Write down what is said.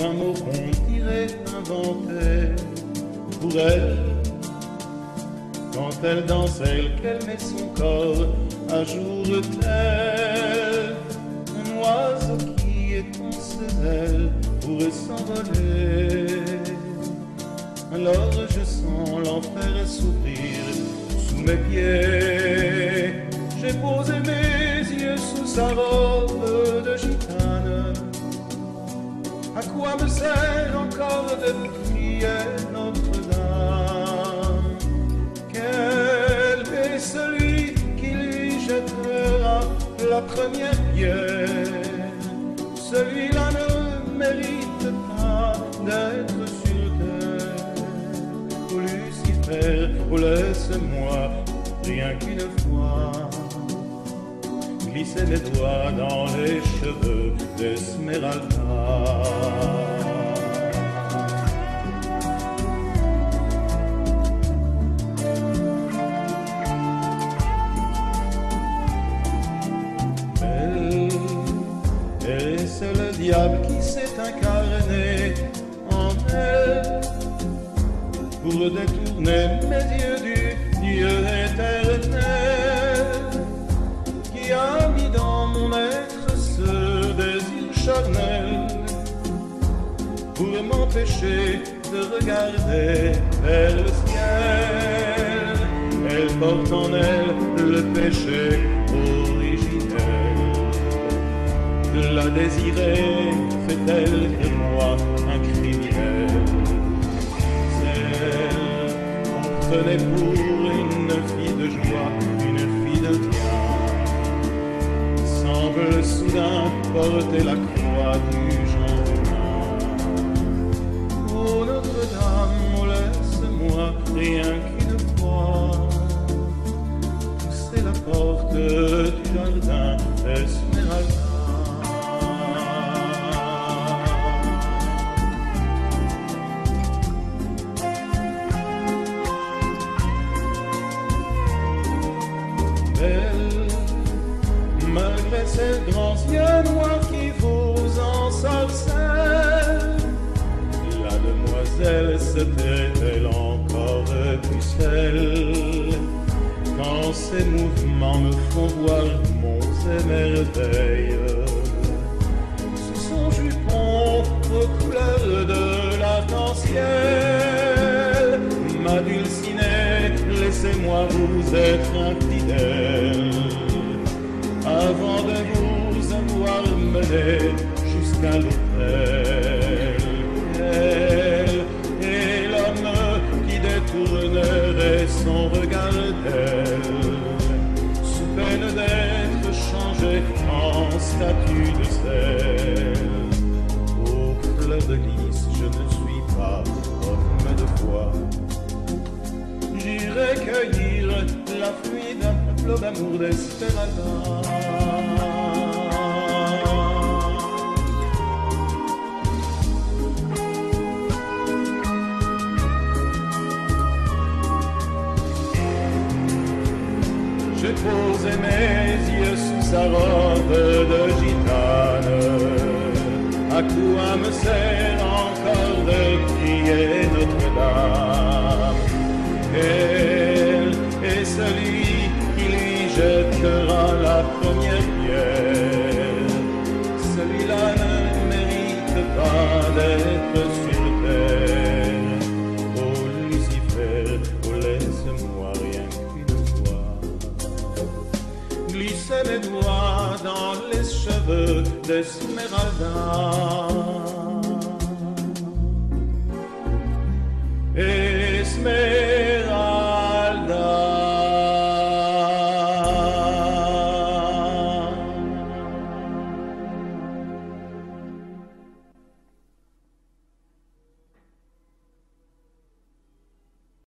un mot qu'on irait inventer pour elle. Quand elle danse, elle, qu'elle met son corps à jour tel un oiseau qui étend ses ailes pourrait s'envoler. Alors je sens l'enfer s'ouvrir sous mes pieds. J'ai posé mes yeux sous sa robe me sert encore de prier Notre-Dame Quel est celui qui lui jettera la première pierre? Celui-là ne mérite pas d'être sur terre. Oh Lucifer, oh laisse-moi rien qu'une fois glisser mes doigts dans les cheveux d'Esmeralda. Diable qui s'est incarné en elle pour détourner mes yeux du Dieu éternel qui a mis dans mon être ce désir charnel pour m'empêcher de regarder vers le ciel. Elle porte en elle le péché originel. La désirer fait-elle de moi un criminel. Celle qu'on prenait pour une fille de joie, une fille de bien. Semble soudain porter la croix du genre Oh Notre-Dame, oh, laisse-moi rien qu'une fois pousser la porte du jardin malgré ses grands yeux noirs qui vous ensorcellent. La demoiselle s'était-elle encore pucelle quand ses mouvements me font voir monts et merveilles sous son jupon aux couleurs de l'arc-en-ciel. Ma dulcinée, laissez-moi vous être infidèle avant de vous avoir mené jusqu'à l'autel. Est l'homme qui détournerait son regard d'elle, sous peine d'être changé en statue flot d'amour d'Esmeralda. J'ai posé mes yeux sous sa robe de gitane. À quoi me sert pas d'être sur terre. Oh Lucifer, oh laisse-moi rien qu'une fois glisser mes doigts dans les cheveux d'Esmeralda. Esmeralda.